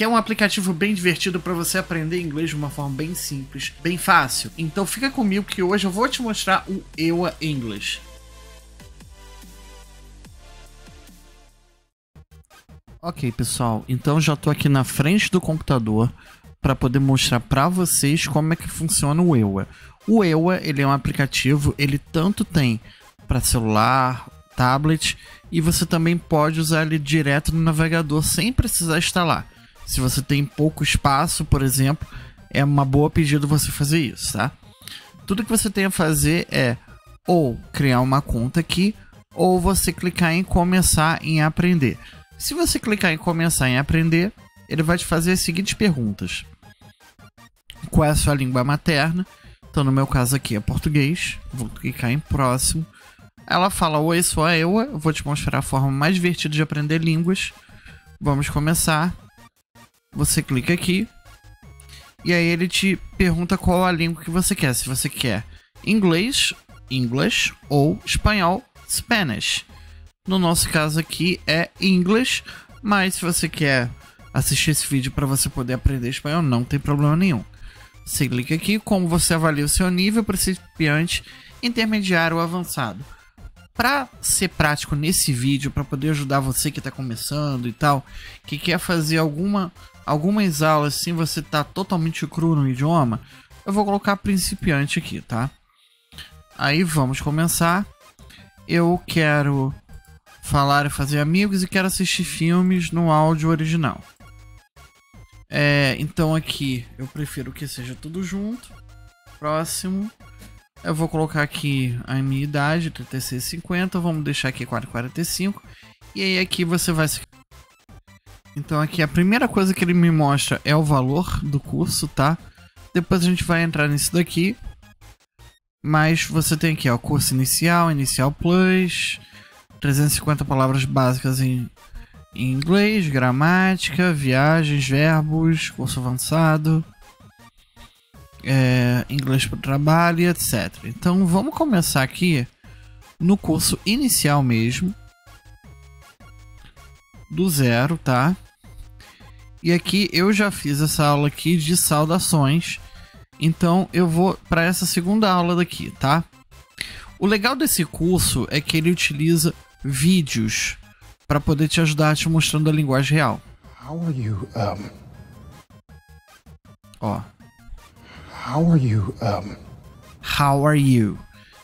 que é um aplicativo bem divertido para você aprender inglês de uma forma bem simples, bem fácil. Então fica comigo que hoje eu vou te mostrar o EWA English. Ok, pessoal, então já estou aqui na frente do computador para poder mostrar para vocês como é que funciona o EWA. O EWA, ele é um aplicativo, ele tanto tem para celular, tablet e você também pode usar ele direto no navegador sem precisar instalar. Se você tem pouco espaço, por exemplo, é uma boa pedida você fazer isso, tá? Tudo que você tem a fazer é ou criar uma conta aqui ou você clicar em começar em aprender. Se você clicar em começar em aprender, ele vai te fazer as seguintes perguntas: Qual é a sua língua materna? Então, no meu caso aqui é português. Vou clicar em próximo. Ela fala: Oi, sou a Ewa. Eu vou te mostrar a forma mais divertida de aprender línguas. Vamos começar. Você clica aqui. E aí ele te pergunta qual a língua que você quer. Se você quer inglês, English ou espanhol, Spanish. No nosso caso aqui é English, mas se você quer assistir esse vídeo para você poder aprender espanhol, não tem problema nenhum. Você clica aqui como você avalia o seu nível principiante, intermediário ou avançado. Para ser prático nesse vídeo, para poder ajudar você que está começando e tal, que quer fazer alguma algumas aulas sem você tá totalmente cru no idioma, eu vou colocar principiante aqui, tá? Aí vamos começar. Eu quero falar e fazer amigos e quero assistir filmes no áudio original. É, então aqui eu prefiro que seja tudo junto. Próximo. Eu vou colocar aqui a minha idade, 36,50. Vamos deixar aqui 4,45. E aí aqui você vai. Então aqui a primeira coisa que ele me mostra é o valor do curso, tá? Depois a gente vai entrar nisso daqui. Mas você tem aqui, ó, curso inicial, inicial plus, 350 palavras básicas em, em inglês, gramática, viagens, verbos, curso avançado, é, inglês para trabalho, etc. Então vamos começar aqui no curso inicial mesmo, do zero, tá? E aqui eu já fiz essa aula aqui de saudações, então eu vou para essa segunda aula daqui, tá? O legal desse curso é que ele utiliza vídeos para poder te ajudar te mostrando a linguagem real. How are you, um... Ó. How are you, um... How are you?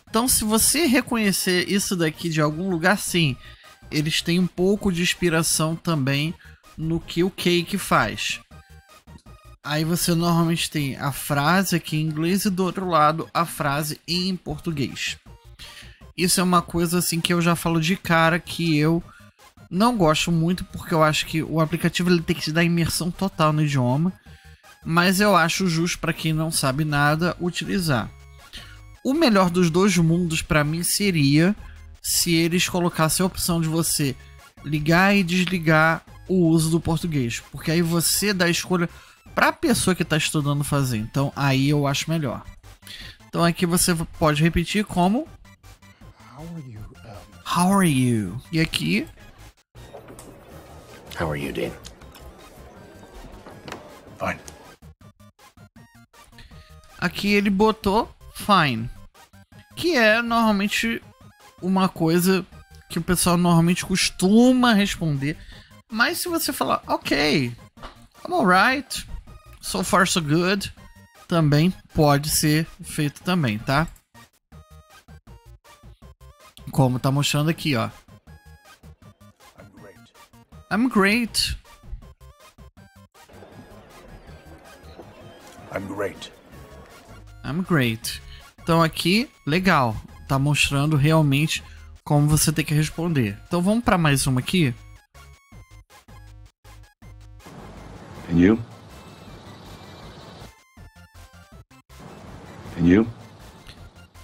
Então, se você reconhecer isso daqui de algum lugar, sim, eles têm um pouco de inspiração também no que o Cake faz. Aí você normalmente tem a frase aqui em inglês e do outro lado a frase em português. Isso é uma coisa assim que eu já falo de cara que eu não gosto muito porque eu acho que o aplicativo ele tem que te dar imersão total no idioma, mas eu acho justo para quem não sabe nada utilizar. O melhor dos dois mundos para mim seria se eles colocassem a opção de você ligar e desligar o uso do português, porque aí você dá a escolha para a pessoa que está estudando fazer. Então aí eu acho melhor. Então aqui você pode repetir como How are you, um... How are you? E aqui How are you, Dean? Fine. aqui ele botou fine, que é normalmente uma coisa que o pessoal normalmente costuma responder. Mas se você falar, ok, I'm alright, so far so good, também pode ser feito também, tá? Como tá mostrando aqui, ó. I'm great. I'm great. I'm great. I'm great. Então aqui, legal. Tá mostrando realmente como você tem que responder. Então vamos para mais uma aqui. And you?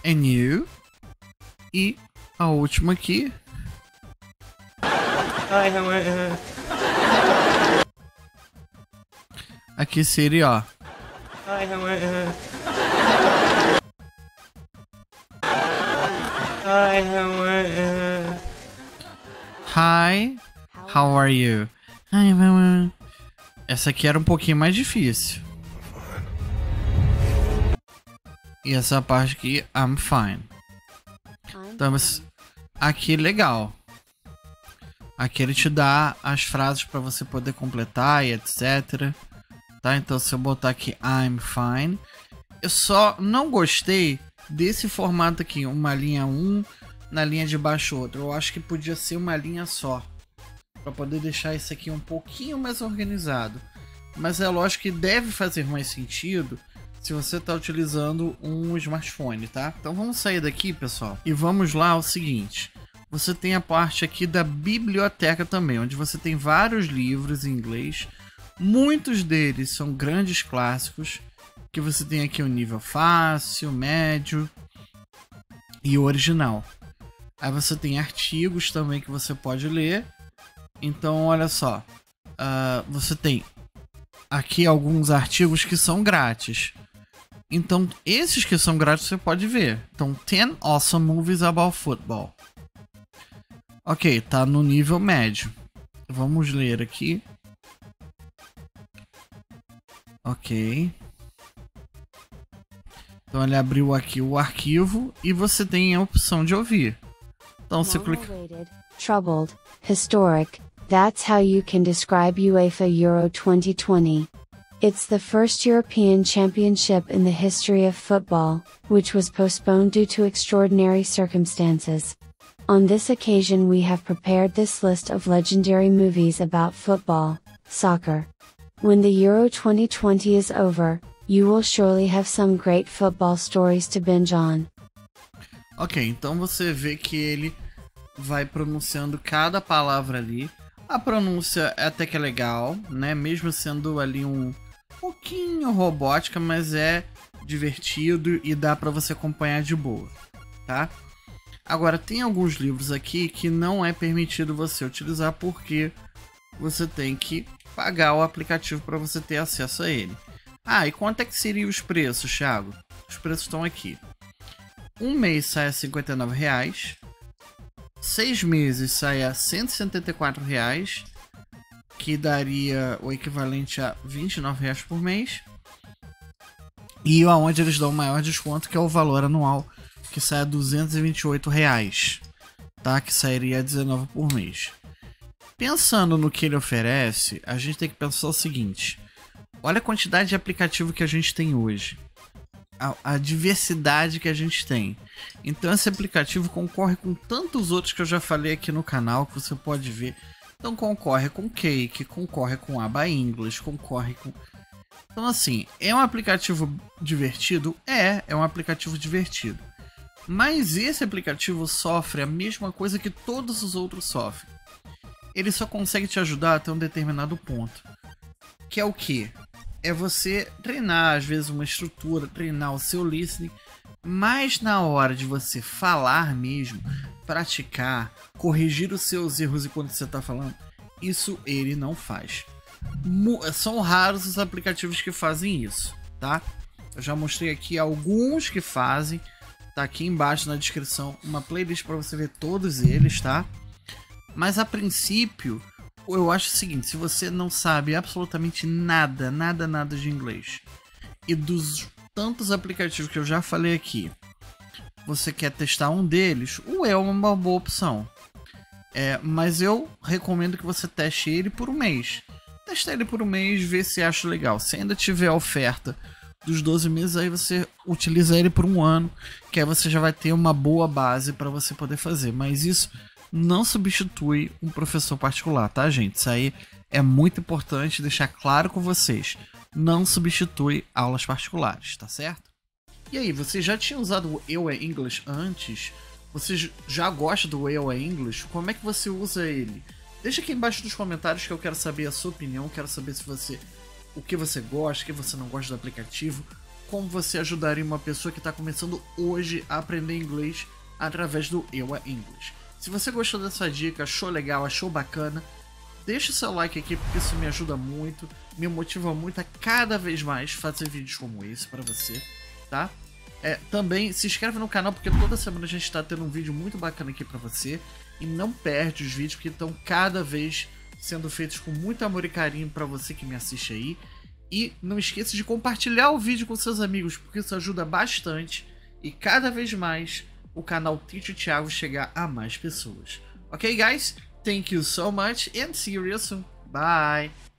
And you. E a última aqui. Aqui seria, ó. Hi, how are you? Essa aqui era um pouquinho mais difícil. E essa parte aqui, I'm fine. Então, aqui legal. Aqui ele te dá as frases para você poder completar e etc. Tá? Então se eu botar aqui I'm fine, eu só não gostei desse formato aqui, uma linha 1 na linha de baixo outra. Eu acho que podia ser uma linha só para poder deixar isso aqui um pouquinho mais organizado. Mas é lógico que deve fazer mais sentido se você está utilizando um smartphone, tá? Então vamos sair daqui, pessoal, e vamos lá ao seguinte. Você tem a parte aqui da biblioteca também, onde você tem vários livros em inglês. Muitos deles são grandes clássicos, que você tem aqui o nível fácil, médio e original. Aí você tem artigos também que você pode ler. Então, olha só, uh, você tem aqui alguns artigos que são grátis. Então, esses que são grátis você pode ver. Então, 10 Awesome Movies About Football. Ok, tá no nível médio. Vamos ler aqui. Ok. Então ele abriu aqui o arquivo e você tem a opção de ouvir. Então você clica. Troubled, historic. That's how you can describe UEFA Euro 2020. It's the first European Championship in the history of football, which was postponed due to extraordinary circumstances. On this occasion, we have prepared this list of legendary movies about football, soccer. When the Euro 2020 is over, you will surely have some great football stories to binge on. Ok, então você vê que ele vai pronunciando cada palavra ali. A pronúncia até que é legal, né? Mesmo sendo ali um pouquinho robótica, mas é divertido e dá para você acompanhar de boa, tá? Agora tem alguns livros aqui que não é permitido você utilizar porque você tem que pagar o aplicativo para você ter acesso a ele. Ah, e quanto é que seriam os preços, Thiago? Os preços estão aqui. Um mês sai a 59 reais, seis meses sai a 174 reais, que daria o equivalente a 29 reais por mês. E aonde eles dão o maior desconto, que é o valor anual, que sai a 228 reais, tá? Que sairia a 19 por mês. Pensando no que ele oferece, a gente tem que pensar o seguinte: olha a quantidade de aplicativo que a gente tem hoje. A, a, diversidade que a gente tem. Então esse aplicativo concorre com tantos outros que eu já falei aqui no canal que você pode ver então concorre com Cake, concorre com Aba English, concorre com. Então, assim, é um aplicativo divertido? É, é um aplicativo divertido. Mas esse aplicativo sofre a mesma coisa que todos os outros sofrem. Ele só consegue te ajudar até um determinado ponto. Que é o que? É você treinar, às vezes, uma estrutura, treinar o seu listening, mas na hora de você falar mesmo, praticar, corrigir os seus erros enquanto você está falando, isso ele não faz. São raros os aplicativos que fazem isso, tá? Eu já mostrei aqui alguns que fazem. Tá aqui embaixo na descrição uma playlist para você ver todos eles, tá? Mas a princípio, eu acho o seguinte: se você não sabe absolutamente nada, nada, nada de inglês, e dos tantos aplicativos que eu já falei aqui, você quer testar um deles, o é uma boa opção. É, mas eu recomendo que você teste ele por um mês. Teste ele por um mês, vê se acha legal. Se ainda tiver oferta dos 12 meses, aí você utiliza ele por um ano, que aí você já vai ter uma boa base para você poder fazer. Mas isso não substitui um professor particular, tá, gente? Isso aí é muito importante deixar claro com vocês. Não substitui aulas particulares, tá certo? E aí, você já tinha usado o Eu é English antes? Você já gosta do Eu é English? Como é que você usa ele? Deixa aqui embaixo nos comentários que eu quero saber a sua opinião, quero saber se você o que você gosta, o que você não gosta do aplicativo, como você ajudaria uma pessoa que está começando hoje a aprender inglês através do Eu é English. Se você gostou dessa dica, achou legal, achou bacana, deixa o seu like aqui porque isso me ajuda muito, me motiva muito a cada vez mais fazer vídeos como esse para você, tá? É, também se inscreve no canal porque toda semana a gente está tendo um vídeo muito bacana aqui para você. E não perde os vídeos que estão cada vez sendo feitos com muito amor e carinho para você que me assiste aí. E não esqueça de compartilhar o vídeo com seus amigos, porque isso ajuda bastante e cada vez mais o canal Tito Thiago chegar a mais pessoas. Ok, guys? Thank you so much and see you real soon. Bye!